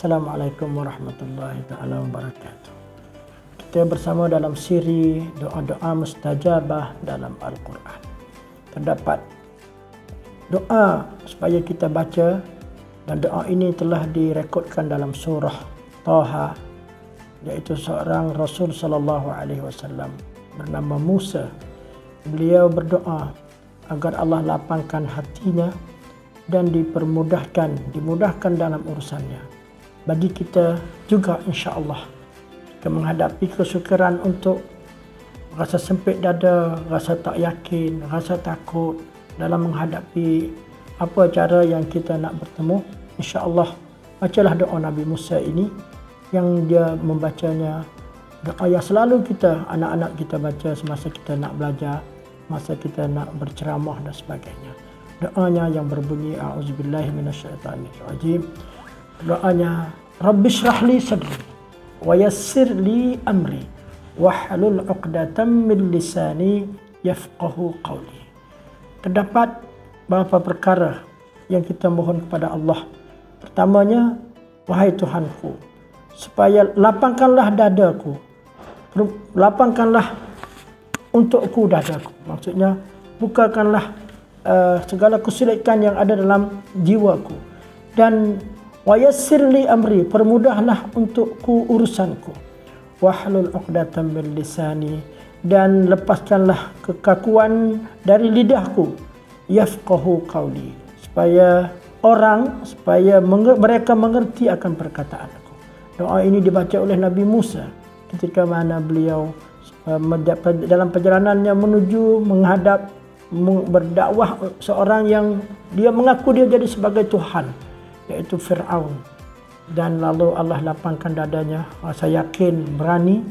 Assalamualaikum warahmatullahi taala wabarakatuh. Kita bersama dalam siri doa-doa mustajabah dalam Al-Quran. Terdapat doa supaya kita baca dan doa ini telah direkodkan dalam surah Taha iaitu seorang Rasul sallallahu alaihi wasallam bernama Musa. Beliau berdoa agar Allah lapangkan hatinya dan dipermudahkan, dimudahkan dalam urusannya. Bagi kita juga insya-Allah. Kita menghadapi kesukaran untuk rasa sempit dada, rasa tak yakin, rasa takut dalam menghadapi apa cara yang kita nak bertemu. Insya-Allah bacalah doa Nabi Musa ini yang dia membacanya. Doa yang selalu kita anak-anak kita baca semasa kita nak belajar, masa kita nak berceramah dan sebagainya. Doanya yang berbunyi auzubillahi minasyaitanirrajim doanya rabbishrah li sadri wa yassir li amri wahlul 'uqdatam min lisani yafqahu qawli. Terdapat beberapa perkara yang kita mohon kepada Allah. Pertamanya wahai Tuhanku supaya lapangkanlah dadaku lapangkanlah untukku dadaku. Maksudnya bukakanlah uh, segala kesulitan yang ada dalam jiwaku. Dan wayassir li amri permudahlah untukku urusanku. Wahlul 'uqdatam min lisani dan lepaskanlah kekakuan dari lidahku. Yafqahu qawli supaya orang supaya mereka mengerti akan perkataanku. Doa ini dibaca oleh Nabi Musa ketika mana beliau uh, dalam perjalanannya menuju menghadap berdakwah seorang yang dia mengaku dia jadi sebagai Tuhan yaitu Fir'aun. Dan lalu Allah lapangkan dadanya. Rasa yakin berani.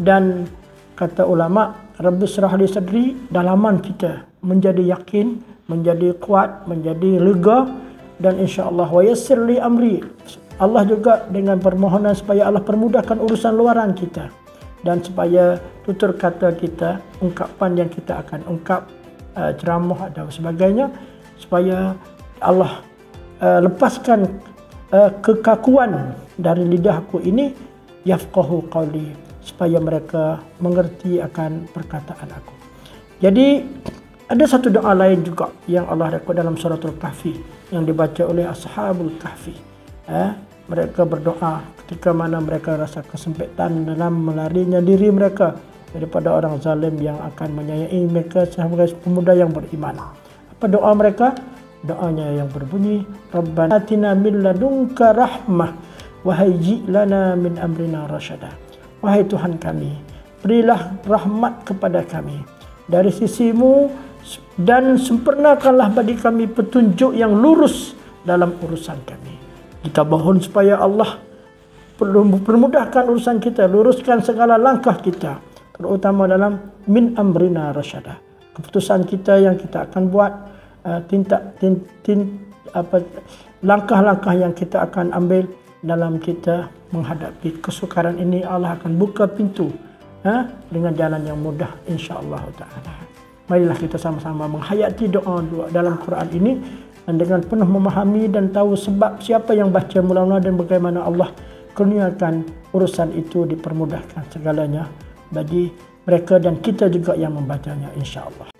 Dan kata ulama Rabbi Surah li sadri dalaman kita. Menjadi yakin menjadi kuat menjadi lega. Dan insya-Allah wa yassir li amri. Allah juga dengan permohonan supaya Allah permudahkan urusan luaran kita. Dan supaya tutur kata kita ungkapan yang kita akan ungkap uh, ceramah dan sebagainya. Supaya Allah uh, lepaskan uh, kekakuan dari lidahku ini yafqahu qawli supaya mereka mengerti akan perkataan aku. Jadi ada satu doa lain juga yang Allah rekod dalam suratul kahfi yang dibaca oleh ashabul kahfi. Eh, mereka berdoa ketika mana mereka rasa kesempitan dalam melarinya diri mereka daripada orang zalim yang akan menyayangi mereka sebagai pemuda yang beriman. Apa doa mereka? Doanya yang berbunyi, Rabbana atina min ladunka rahmah wa hayyi lana min amrina rasyada. Wahai Tuhan kami, berilah rahmat kepada kami dari sisimu dan sempurnakanlah bagi kami petunjuk yang lurus dalam urusan kami. Kita mohon supaya Allah permudahkan urusan kita, luruskan segala langkah kita terutama dalam min amrina rasyada keputusan kita yang kita akan buat uh, tintak tin, tin, apa langkah-langkah yang kita akan ambil dalam kita menghadapi kesukaran ini Allah akan buka pintu ha, dengan jalan yang mudah insyaallah taala marilah kita sama-sama menghayati doa dalam Quran ini dan dengan penuh memahami dan tahu sebab siapa yang baca mula-mula dan bagaimana Allah kurniakan urusan itu dipermudahkan segalanya bagi mereka dan kita juga yang membacanya insya-Allah.